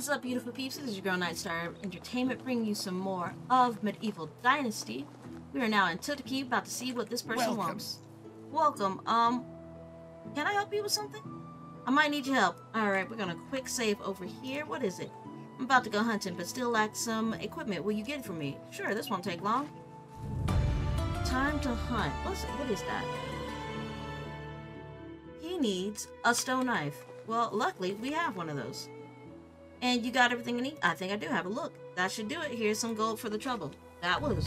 is up, beautiful peeps? This is your girl Nightstar Entertainment, bringing you some more of Medieval Dynasty. We are now in Tutaki, about to see what this person Welcome. wants. Welcome. Um, can I help you with something? I might need your help. Alright, we're gonna quick save over here. What is it? I'm about to go hunting, but still lack some equipment. Will you get it for me? Sure, this won't take long. Time to hunt. What's what is that? He needs a stone knife. Well, luckily, we have one of those. And you got everything you need? I think I do have a look. That should do it. Here's some gold for the trouble. That was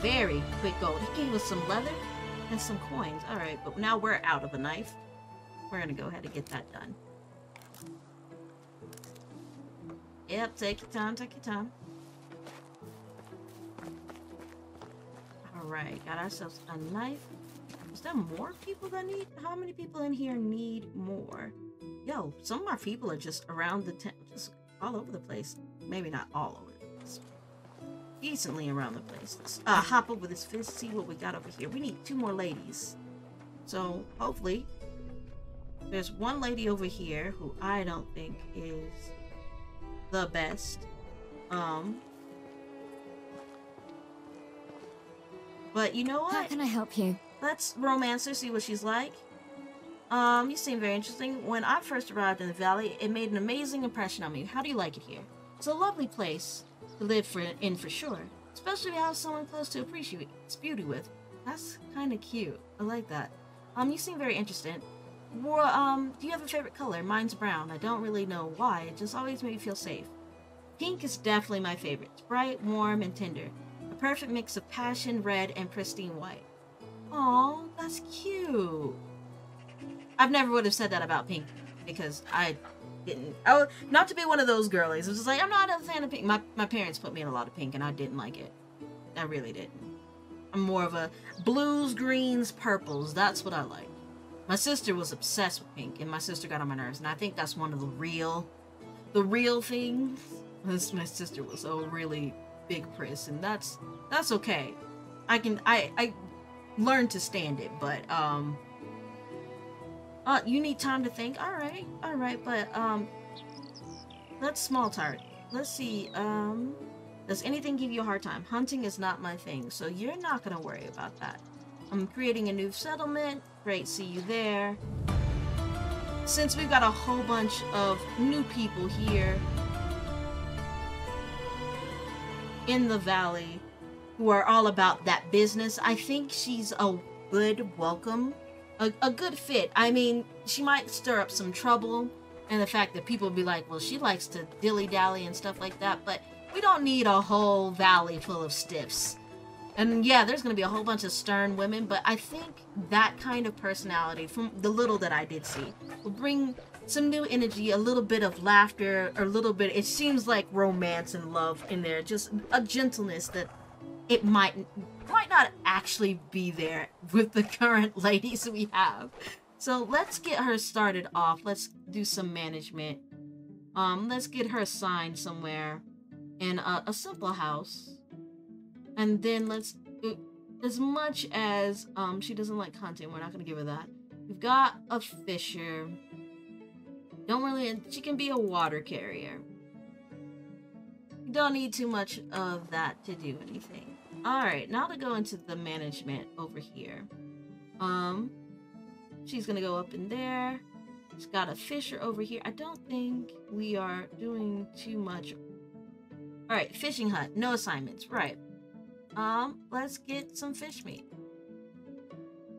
very quick gold. He gave us some leather and some coins. Alright, but now we're out of a knife. We're gonna go ahead and get that done. Yep, take your time, take your time. Alright, got ourselves a knife. There more people that need? How many people in here need more? Yo, some of our people are just around the tent, just all over the place. Maybe not all over the place. Decently around the place. Let's uh, hop over this fist, see what we got over here. We need two more ladies. So, hopefully, there's one lady over here who I don't think is the best. Um, but you know what? How can I help you? Let's romance her, see what she's like. Um, you seem very interesting. When I first arrived in the valley, it made an amazing impression on me. How do you like it here? It's a lovely place to live for in for sure. Especially if you have someone close to appreciate its beauty with. That's kind of cute. I like that. Um, you seem very interested. Well, um, do you have a favorite color? Mine's brown. I don't really know why. It just always made me feel safe. Pink is definitely my favorite. It's bright, warm, and tender. A perfect mix of passion, red, and pristine white. Aw, that's cute. I've never would have said that about pink because I didn't. Oh, not to be one of those girlies. It was just like I'm not a fan of pink. My my parents put me in a lot of pink and I didn't like it. I really didn't. I'm more of a blues, greens, purples. That's what I like. My sister was obsessed with pink, and my sister got on my nerves, and I think that's one of the real, the real things. This my sister was a really big priss, and that's that's okay. I can I I learned to stand it, but um. Uh, you need time to think. All right, all right, but um, let's small talk. Let's see. Um, does anything give you a hard time? Hunting is not my thing, so you're not gonna worry about that. I'm creating a new settlement. Great, see you there. Since we've got a whole bunch of new people here in the valley who are all about that business, I think she's a good welcome, a, a good fit. I mean, she might stir up some trouble, and the fact that people be like, well, she likes to dilly dally and stuff like that, but we don't need a whole valley full of stiffs. And yeah, there's gonna be a whole bunch of stern women, but I think that kind of personality, from the little that I did see, will bring some new energy, a little bit of laughter, or a little bit. It seems like romance and love in there, just a gentleness that it might might not actually be there with the current ladies we have. So let's get her started off. Let's do some management. Um, let's get her assigned somewhere in a, a simple house and then let's as much as um she doesn't like content, we're not gonna give her that we've got a fisher don't really she can be a water carrier don't need too much of that to do anything all right now to go into the management over here um she's gonna go up in there she's got a fisher over here i don't think we are doing too much all right fishing hut no assignments right um, let's get some fish meat.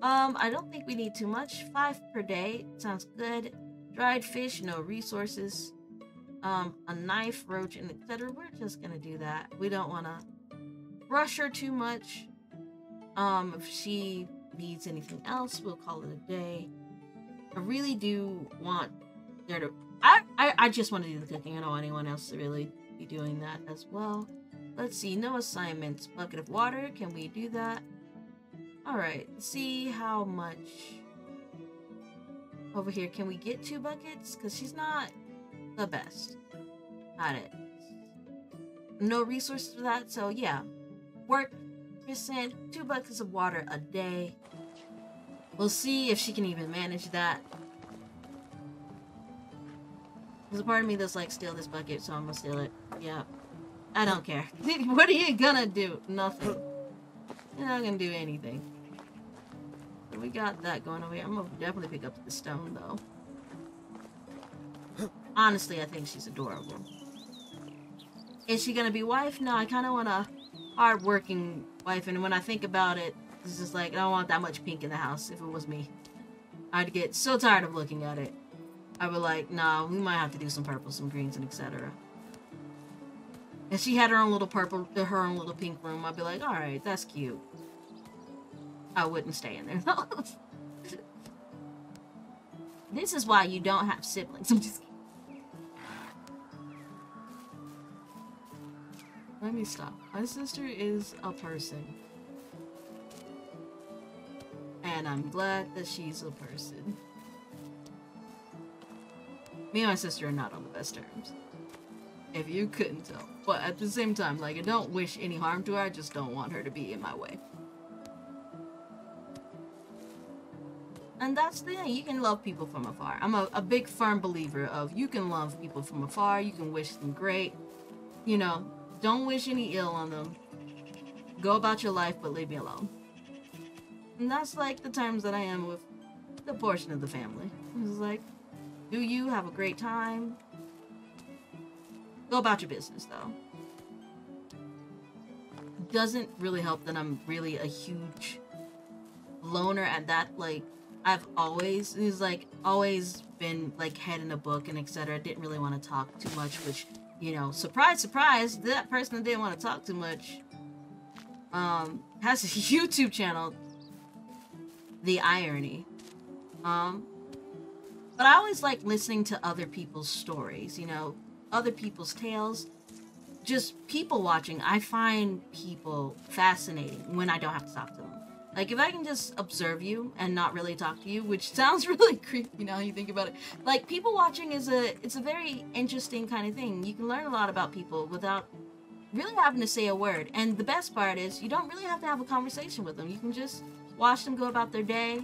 Um, I don't think we need too much. Five per day sounds good. Dried fish, no resources. Um, a knife, roach, and etc. We're just gonna do that. We don't want to rush her too much. Um, if she needs anything else, we'll call it a day. I really do want there to. I I, I just want to do the cooking. I don't want anyone else to really be doing that as well. Let's see, no assignments. Bucket of water, can we do that? Alright, see how much over here. Can we get two buckets? Because she's not the best at it. No resources for that, so yeah. Work percent, two buckets of water a day. We'll see if she can even manage that. There's a part of me that's like, steal this bucket, so I'm gonna steal it. Yeah. I don't care. what are you gonna do? Nothing. You're not gonna do anything. We got that going over here. I'm gonna definitely pick up the stone, though. Honestly, I think she's adorable. Is she gonna be wife? No, I kind of want a hard-working wife, and when I think about it, it's just like, I don't want that much pink in the house if it was me. I'd get so tired of looking at it. I would like, nah, we might have to do some purple, some greens, and etc. And she had her own little purple, her own little pink room, I'd be like, alright, that's cute. I wouldn't stay in there this is why you don't have siblings. I'm just kidding. Let me stop. My sister is a person. And I'm glad that she's a person. Me and my sister are not on the best terms. If you couldn't tell. But at the same time, like, I don't wish any harm to her, I just don't want her to be in my way. And that's the thing, you can love people from afar. I'm a, a big firm believer of you can love people from afar, you can wish them great. You know, don't wish any ill on them. Go about your life, but leave me alone. And that's like the terms that I am with the portion of the family. It's like, do you have a great time? Go about your business, though. Doesn't really help that I'm really a huge loner at that, like, I've always, he's like, always been, like, head in a book and etc. I didn't really want to talk too much, which, you know, surprise, surprise, that person that didn't want to talk too much, um, has a YouTube channel. The irony. Um, but I always like listening to other people's stories, you know, other people's tales. Just people watching, I find people fascinating when I don't have to talk to them. Like if I can just observe you and not really talk to you, which sounds really creepy now you think about it. Like people watching is a it's a very interesting kind of thing. You can learn a lot about people without really having to say a word. And the best part is you don't really have to have a conversation with them. You can just watch them go about their day,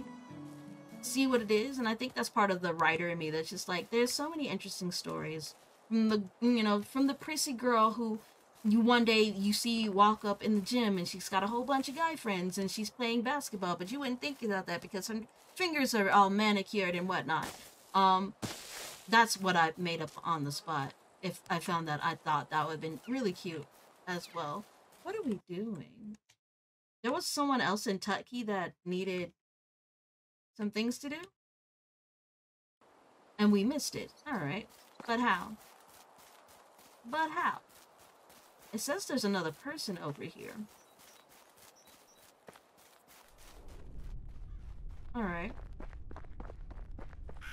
see what it is, and I think that's part of the writer in me that's just like there's so many interesting stories from the you know, from the prissy girl who you one day you see walk up in the gym and she's got a whole bunch of guy friends and she's playing basketball, but you wouldn't think about that because her fingers are all manicured and whatnot. Um, that's what I made up on the spot. If I found that, I thought that would have been really cute as well. What are we doing? There was someone else in Tutki that needed some things to do. And we missed it. Alright. But how? But how? It says there's another person over here. Alright.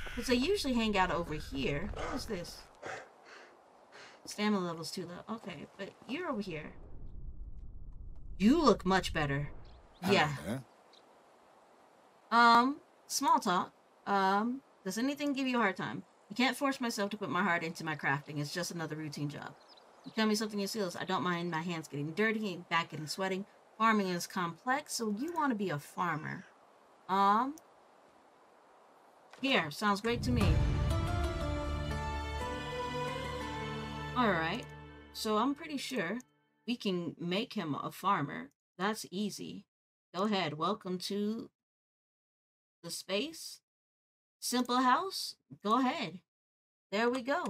Because they usually hang out over here. What is this? Stamina level's too low. Okay, but you're over here. You look much better. Yeah. Um, small talk. Um, does anything give you a hard time? I can't force myself to put my heart into my crafting. It's just another routine job. You tell me something in skills. I don't mind my hands getting dirty back getting sweating. Farming is complex, so you want to be a farmer. Um, here, sounds great to me. Alright, so I'm pretty sure we can make him a farmer. That's easy. Go ahead, welcome to the space. Simple house, go ahead. There we go.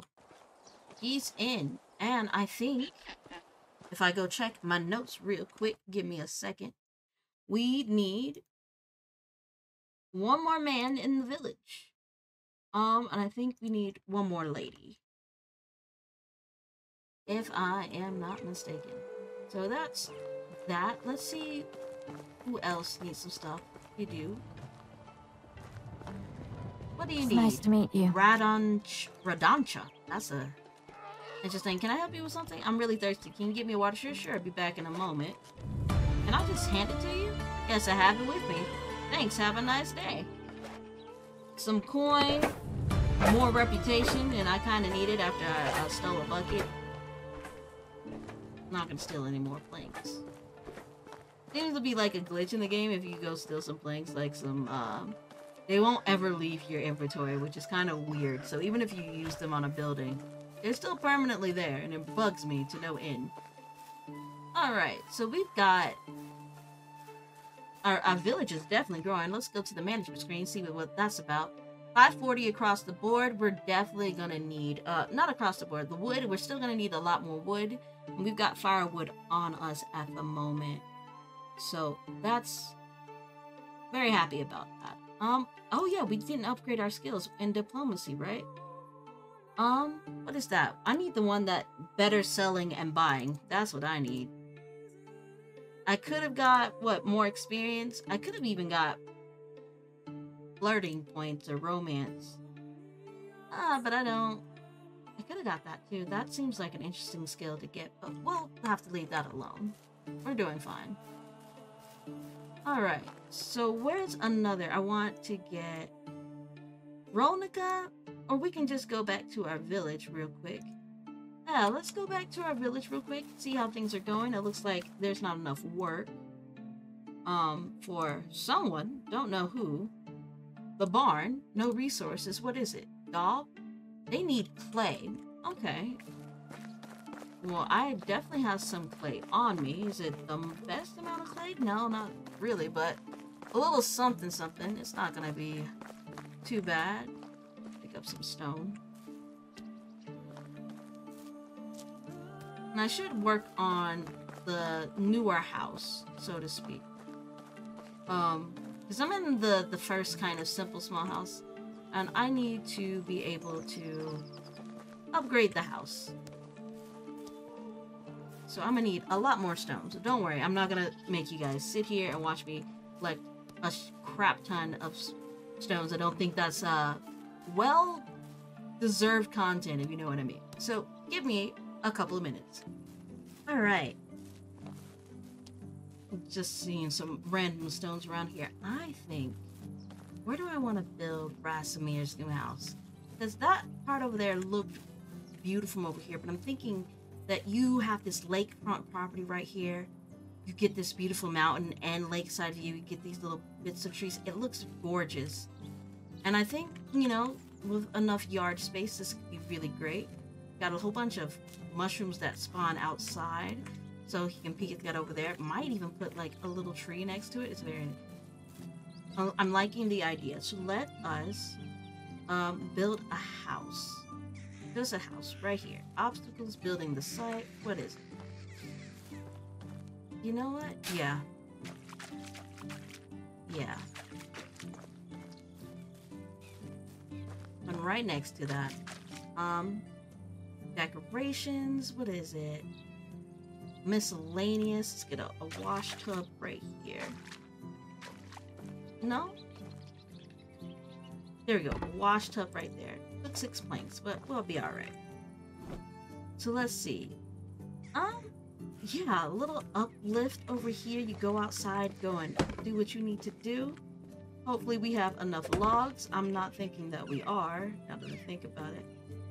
He's in. And I think, if I go check my notes real quick, give me a second. We need one more man in the village. Um, and I think we need one more lady. If I am not mistaken. So that's that. Let's see who else needs some stuff. You do. What do you It's need? nice to meet you. Radonch Radoncha. That's a interesting. Can I help you with something? I'm really thirsty. Can you get me a water? Sure, sure. I'll be back in a moment. Can I just hand it to you? Yes, I have it with me. Thanks. Have a nice day. Some coin, more reputation, and I kind of need it after I, I stole a bucket. not gonna steal any more planks. Seems to be like a glitch in the game if you go steal some planks, like some um, they won't ever leave your inventory, which is kind of weird. So even if you use them on a building, they're still permanently there, and it bugs me to no end. Alright, so we've got... Our, our village is definitely growing. Let's go to the management screen, see what, that's about. 540 across the board. We're definitely gonna need, uh, not across the board, the wood. We're still gonna need a lot more wood. And we've got firewood on us at the moment. So that's very happy about that. Um, oh yeah, we didn't upgrade our skills in diplomacy, right? Um, what is that? I need the one that better selling and buying. That's what I need. I could have got, what, more experience? I could have even got flirting points or romance. Ah, but I don't. I could have got that too. That seems like an interesting skill to get, but we'll have to leave that alone. We're doing fine. Alright, so where's another? I want to get Rolnica, or we can just go back to our village real quick. Yeah, let's go back to our village real quick, see how things are going. It looks like there's not enough work um, for someone, don't know who. The barn, no resources. What is it? Dog? They need clay. Okay. Well, I definitely have some clay on me. Is it the best amount of clay? No, not really, but a little something something. It's not gonna be too bad. Pick up some stone. And I should work on the newer house, so to speak. Um, because I'm in the, the first kind of simple small house, and I need to be able to upgrade the house. So I'm gonna need a lot more stone. So don't worry, I'm not gonna make you guys sit here and watch me like a crap ton of stones. I don't think that's uh well deserved content, if you know what I mean. So give me a couple of minutes. All right. Just seeing some random stones around here. I think, where do I want to build Racimir's new house? Because that part over there looked beautiful over here, but I'm thinking that you have this lakefront property right here. You get this beautiful mountain and lakeside view. You get these little bits of trees. It looks gorgeous. And I think, you know, with enough yard space, this could be really great. Got a whole bunch of mushrooms that spawn outside. So he can peek that over there. Might even put like a little tree next to it. It's very... I'm liking the idea. So let us um, build a house. There's a house right here. Obstacles, building the site. What is it? You know what? Yeah. Yeah. Right next to that, um, decorations. What is it? Miscellaneous. Let's get a, a wash tub right here. No? There we go. Wash tub right there. Took six planks, but we'll be alright. So let's see. Um, yeah, a little uplift over here. You go outside, go and do what you need to do. Hopefully we have enough logs. I'm not thinking that we are, now that I think about it.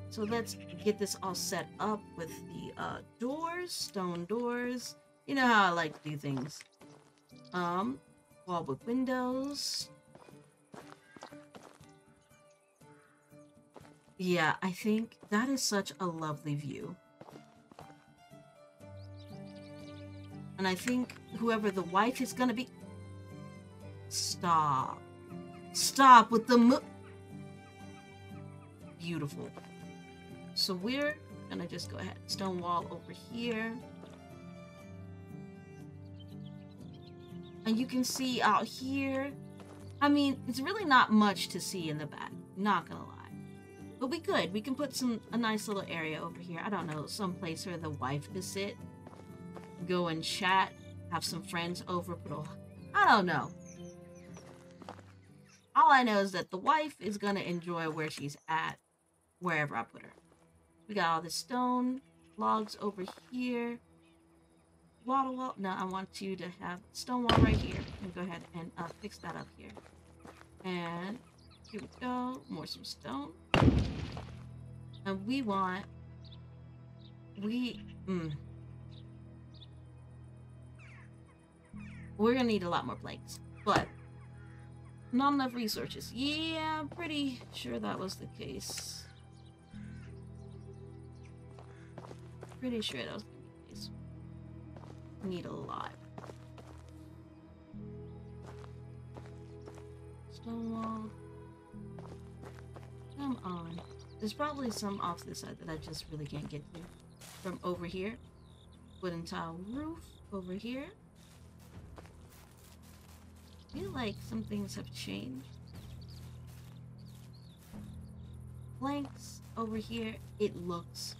So let's get this all set up with the uh, doors, stone doors. You know how I like to do things. Um, wall with windows. Yeah, I think that is such a lovely view. And I think whoever the wife is gonna be... Stop. Stop with the mo- Beautiful. So we're gonna just go ahead. Stone wall over here. And you can see out here, I mean, it's really not much to see in the back, not gonna lie. But we could, we can put some, a nice little area over here. I don't know, some place where the wife could sit, go and chat, have some friends over, put a, I don't know. All I know is that the wife is gonna enjoy where she's at, wherever I put her. We got all the stone logs over here. Water wall. No, I want you to have stone wall right here. And go ahead and uh, fix that up here. And here we go. More some stone. And we want... We... Mm, we're gonna need a lot more planks. But Not enough resources. Yeah, I'm pretty sure that was the case. Pretty sure that was the case. Need a lot. Stone wall. Come on. There's probably some off to the side that I just really can't get to. From over here. Wooden tile roof over here. I feel like some things have changed. Planks over here. It looks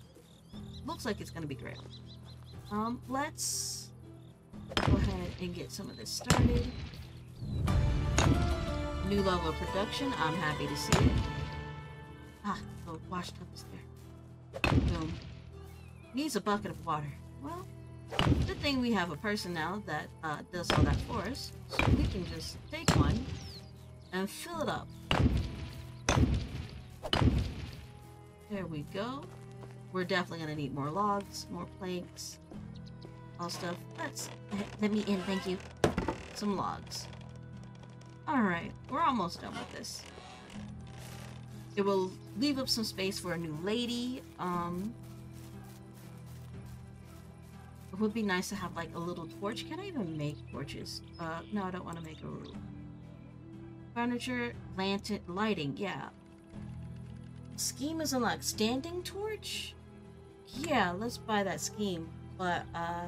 looks like it's gonna be great. Um, let's go ahead and get some of this started. New level of production. I'm happy to see. It. Ah, the wash tub is there. Boom. Needs a bucket of water. Well, good thing we have a person now that uh, does all that for us. So we can just take one and fill it up. There we go. We're definitely gonna need more logs, more planks, all stuff. Let's let me in, thank you. Some logs. Alright, we're almost done with this. It will leave up some space for a new lady. Um, would be nice to have like a little torch. Can I even make torches? Uh, no, I don't want to make a room. Furniture, lantern, lighting, yeah. Scheme is unlocked. Standing torch? Yeah, let's buy that scheme. But, uh...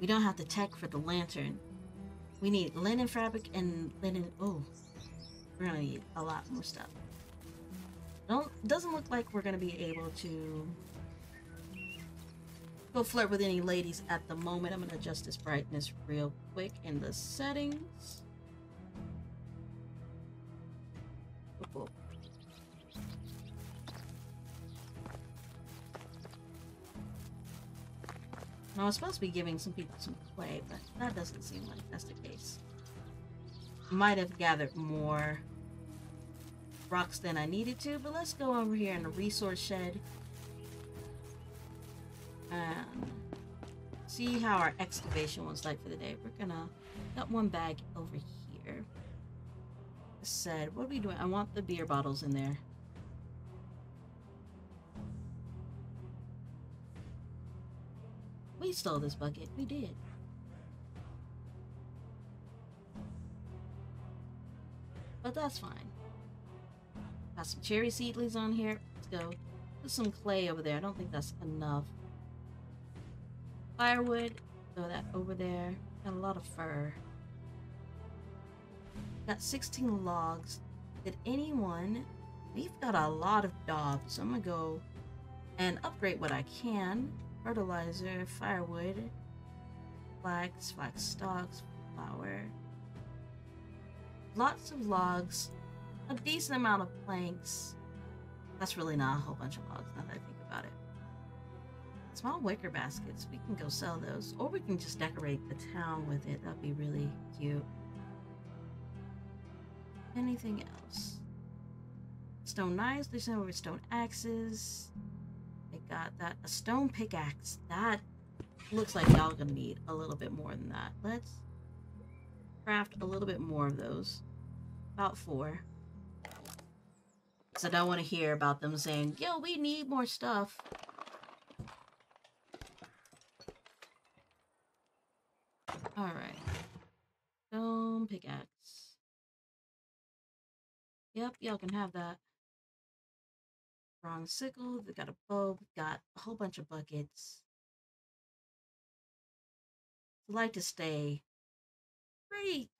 We don't have the tech for the lantern. We need linen fabric and linen... Oh. We're gonna need a lot more stuff. Don't doesn't look like we're gonna be able to go flirt with any ladies at the moment. I'm gonna adjust this brightness real quick in the settings. Oh, Now, I was supposed to be giving some people some clay, but that doesn't seem like that's the case. Might have gathered more rocks than I needed to, but let's go over here in the resource shed and see how our excavation was like for the day. We're gonna got one bag over here. Said, what are we doing? I want the beer bottles in there. We stole this bucket. We did. But that's fine. Got some cherry seedlings on here. Let's go. Put some clay over there. I don't think that's enough. Firewood. Throw that over there. Got a lot of fur. Got 16 logs. Did anyone... We've got a lot of dogs. So I'm gonna go and upgrade what I can. Fertilizer, firewood, flax, flax stalks, flour. Lots of logs a decent amount of planks. That's really not a whole bunch of logs Small wicker baskets, we can go sell those. Or we can just decorate the town with it. That'd be really cute. Anything else? Stone knives, there's no stone axes. They got that. A stone pickaxe. That looks like y'all gonna need a little bit more than that. Let's craft a little bit more of those. About four. Because I don't want to hear about them saying, yo, we need more stuff. Alright. Stone pickaxe. Yep, y'all can have that. Wrong sickle. They got a bow. Got a whole bunch of buckets. Like to stay pretty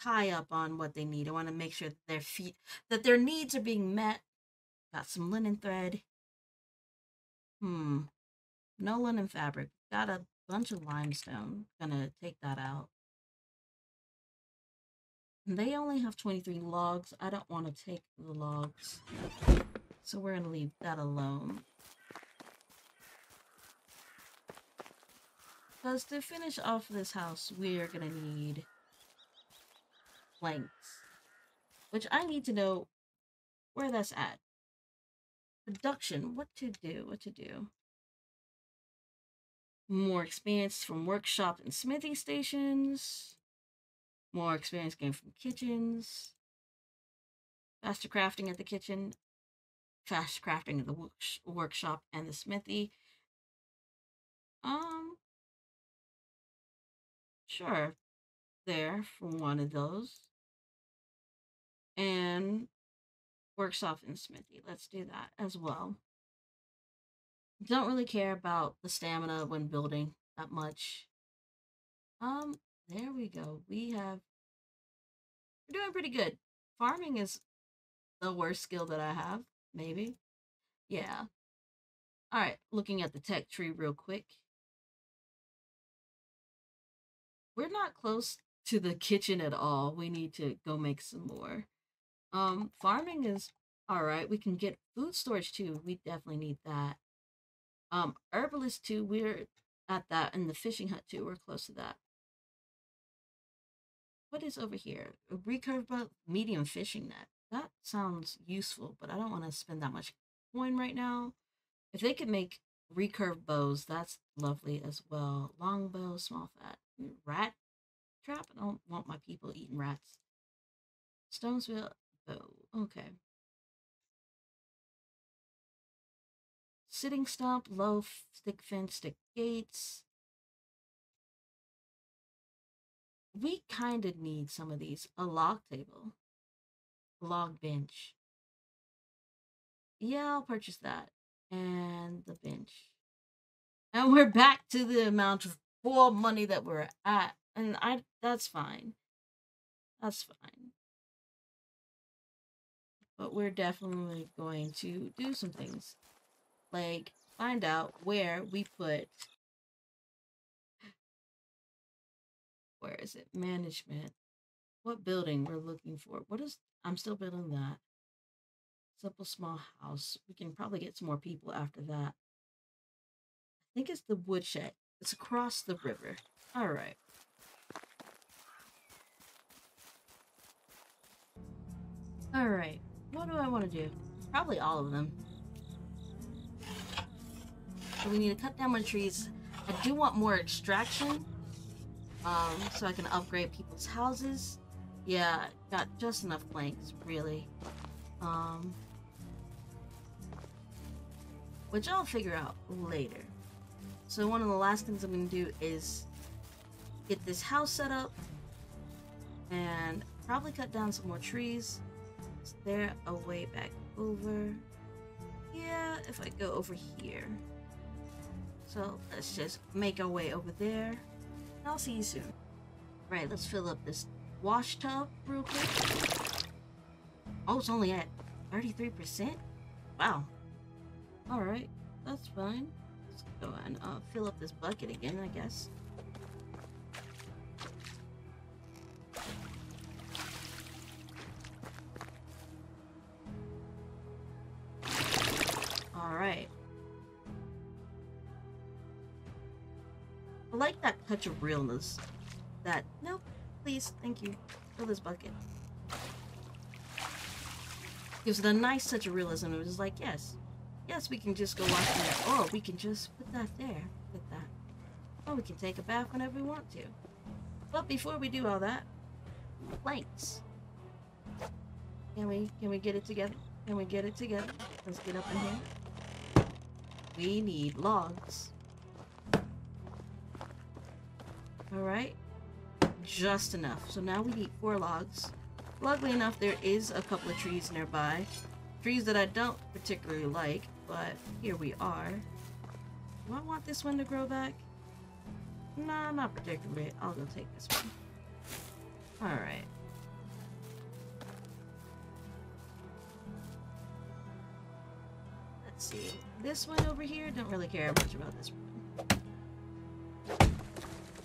high up on what they need. I want to make sure that their feet that their needs are being met. Got some linen thread. Hmm. No linen fabric. Got a bunch of limestone. Gonna take that out. They only have 23 logs. I don't want to take the logs. So we're going to leave that alone. Because to finish off this house, we are going to need planks. Which I need to know where that's at. Production, what to do, what to do. More experience from workshop and smithing stations. More experience gained from kitchens. Faster crafting at the kitchen. Fast crafting at the work- workshop and the smithy. Um, sure. There for one of those. And workshop and smithy. Let's do that as well. Don't really care about the stamina when building that much. Um, there we go. We have we're doing pretty good. Farming is the worst skill that I have, maybe. Yeah. All right, looking at the tech tree real quick. We're not close to the kitchen at all. We need to go make some more. Um, farming is all right. We can get food storage too. We definitely need that. Um, herbalist too. We're at that, and the fishing hut too. We're close to that. What is over here? A recurve boat, medium fishing net. That sounds useful, but I don't want to spend that much coin right now. If they could make recurve bows, that's lovely as well. Long bow, small fat, hmm, rat trap. I don't want my people eating rats. Stonesville bow. Okay. Sitting stump, low stick fence, stick gates. We kind of need some of these. A log table. Log bench. Yeah, I'll purchase that. And the bench. And we're back to the amount of poor money that we're at. And I that's fine. That's fine. But we're definitely going to do some things. Like find out where we put where is it? Management. What building we're looking for. What is I'm still building that. Simple small house. We can probably get some more people after that. I think it's the woodshed. It's across the river. All right. All right. What do I want to do? Probably all of them. So we need to cut down more trees. I do want more extraction. Um, so I can upgrade people's houses. Yeah, got just enough planks, really. Um, which I'll figure out later. So one of the last things I'm gonna do is get this house set up and probably cut down some more trees. Is there a way back over? Yeah, if I go over here. So let's just make our way over there. I'll see you soon. Right, let's fill up this wash tub real quick. Oh, it's only at 33%? Wow. Alright, that's fine. Let's go and uh, fill up this bucket again, I guess. Touch of realness. That, nope, please, thank you. Fill this bucket. Gives it a nice touch of realism. It was like, yes, yes, we can just go wash there. Oh, we can just put that there. Put that. Oh, we can take a bath whenever we want to. But before we do all that, planks. Can we, can we get it together? Can we get it together? Let's get up in here. We need logs. Alright. Just enough. So now we need four logs. Luckily enough, there is a couple of trees nearby. Trees that I don't particularly like, but here we are. Do I want this one to grow back? Nah, not particularly. I'll go take this one. Alright. Let's see. This one over here, don't really care much about this one.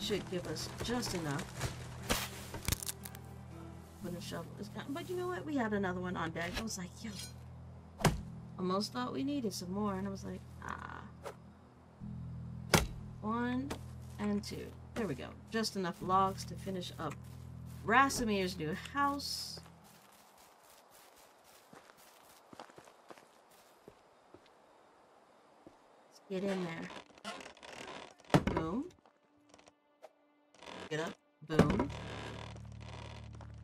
Should give us just enough. When the shovel is. But you know what? We had another one on deck. I was like, yo. Almost thought we needed some more. And I was like, ah. One and two. There we go. Just enough logs to finish up Racimir's new house. Get in there. Get up. Boom.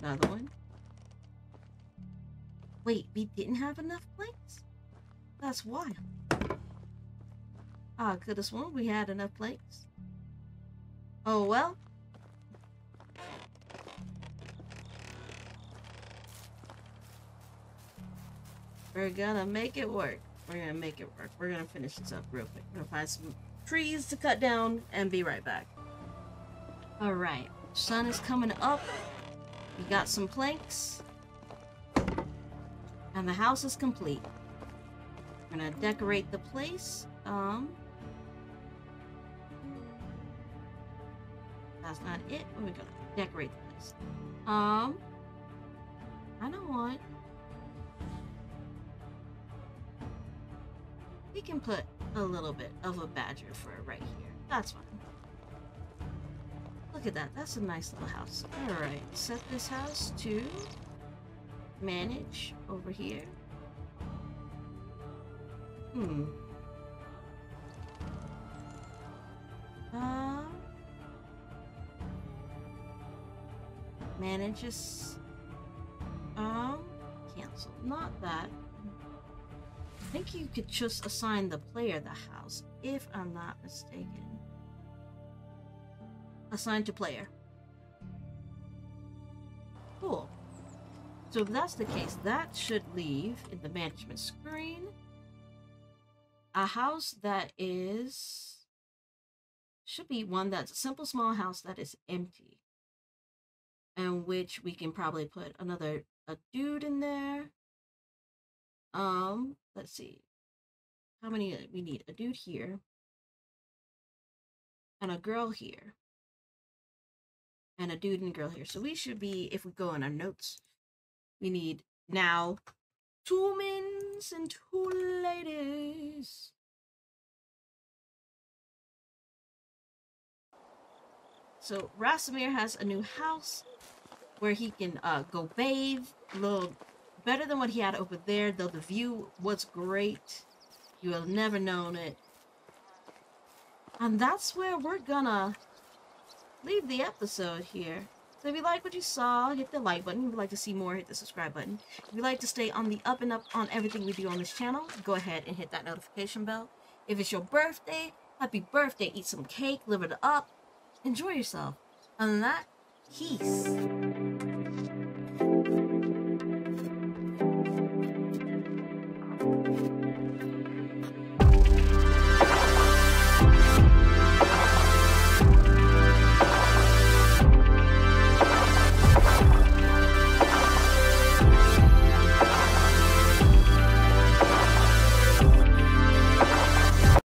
Another one. Wait, we didn't have enough plates? That's wild. Ah, could have sworn we had enough plates. Oh well. We're gonna make it work. We're gonna make it work. We're gonna finish this up real quick. We're gonna find some trees to cut down and be right back. Alright, sun is coming up. We got some planks. And the house is complete. We're gonna decorate the place. Um That's not it. We're gonna decorate the place. Um I don't want we can put a little bit of a badger for it right here. That's fine. Look at that. That's a nice little house. Alright, set this house to manage over here. Hmm. Uh, manages. Um, cancel. Not that. I think you could just assign the player the house, if I'm not mistaken. Assign to player. Cool. So if that's the case, that should leave in the management screen a house that is should be one that's a simple small house that is empty and which we can probably put another a dude in there um let's see how many we need a dude here and a girl here and a dude and girl here so we should be if we go in our notes we need now two men's and two ladies. So Racimir has a new house where he can uh, go bathe. A little better than what he had over there, though the view was great. You will never known it. And that's where we're gonna leave the episode here. So if you like what you saw, hit the like button. If you'd like to see more, hit the subscribe button. If you'd like to stay on the up and up on everything we do on this channel, go ahead and hit that notification bell. If it's your birthday, happy birthday. Eat some cake, live it up. Enjoy yourself. Other than that, peace.